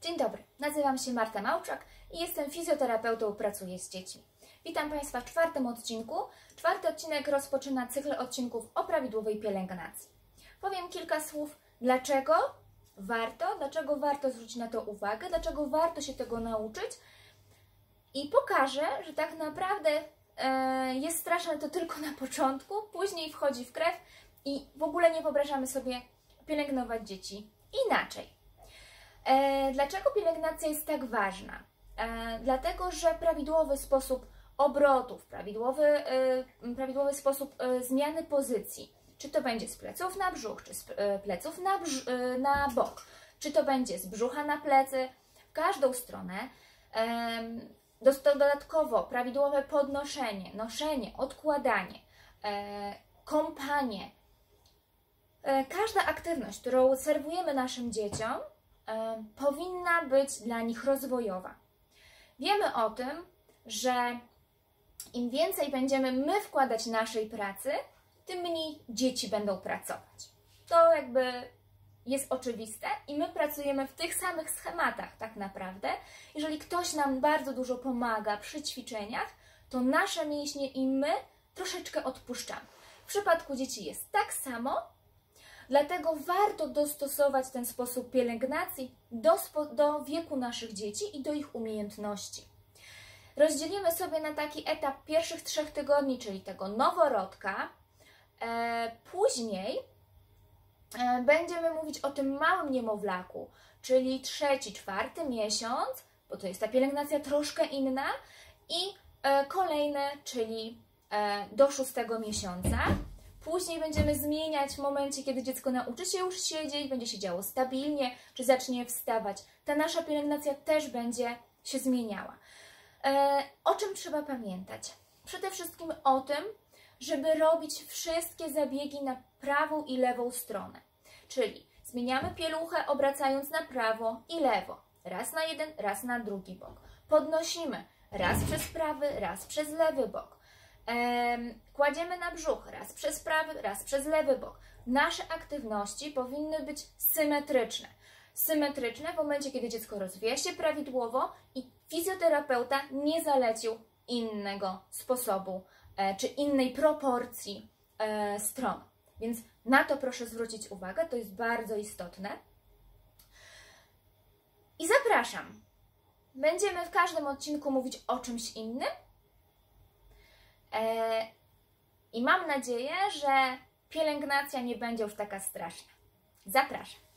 Dzień dobry, nazywam się Marta Małczak i jestem fizjoterapeutą, pracuję z dziećmi. Witam Państwa w czwartym odcinku. Czwarty odcinek rozpoczyna cykl odcinków o prawidłowej pielęgnacji. Powiem kilka słów, dlaczego warto, dlaczego warto zwrócić na to uwagę, dlaczego warto się tego nauczyć i pokażę, że tak naprawdę e, jest straszne to tylko na początku, później wchodzi w krew i w ogóle nie wyobrażamy sobie pielęgnować dzieci inaczej. E, dlaczego pielęgnacja jest tak ważna? E, dlatego, że prawidłowy sposób obrotów, prawidłowy, e, prawidłowy sposób zmiany pozycji, czy to będzie z pleców na brzuch, czy z pleców na, brz, na bok, czy to będzie z brzucha na plecy, w każdą stronę, dodatkowo prawidłowe podnoszenie, noszenie, odkładanie, kąpanie, Każda aktywność, którą serwujemy naszym dzieciom, powinna być dla nich rozwojowa. Wiemy o tym, że im więcej będziemy my wkładać naszej pracy, tym mniej dzieci będą pracować. To jakby jest oczywiste i my pracujemy w tych samych schematach tak naprawdę. Jeżeli ktoś nam bardzo dużo pomaga przy ćwiczeniach, to nasze mięśnie i my troszeczkę odpuszczamy. W przypadku dzieci jest tak samo, Dlatego warto dostosować ten sposób pielęgnacji do, do wieku naszych dzieci i do ich umiejętności. Rozdzielimy sobie na taki etap pierwszych trzech tygodni, czyli tego noworodka. E, później e, będziemy mówić o tym małym niemowlaku, czyli trzeci, czwarty miesiąc, bo to jest ta pielęgnacja troszkę inna, i e, kolejne, czyli e, do szóstego miesiąca. Później będziemy zmieniać w momencie, kiedy dziecko nauczy się już siedzieć, będzie siedziało stabilnie, czy zacznie wstawać. Ta nasza pielęgnacja też będzie się zmieniała. E, o czym trzeba pamiętać? Przede wszystkim o tym, żeby robić wszystkie zabiegi na prawą i lewą stronę. Czyli zmieniamy pieluchę, obracając na prawo i lewo. Raz na jeden, raz na drugi bok. Podnosimy raz przez prawy, raz przez lewy bok. Em, kładziemy na brzuch, raz przez prawy, raz przez lewy bok. Nasze aktywności powinny być symetryczne. Symetryczne w momencie, kiedy dziecko rozwija się prawidłowo i fizjoterapeuta nie zalecił innego sposobu e, czy innej proporcji e, stron. Więc na to proszę zwrócić uwagę, to jest bardzo istotne. I zapraszam. Będziemy w każdym odcinku mówić o czymś innym. E, I mam nadzieję, że pielęgnacja nie będzie już taka straszna. Zapraszam.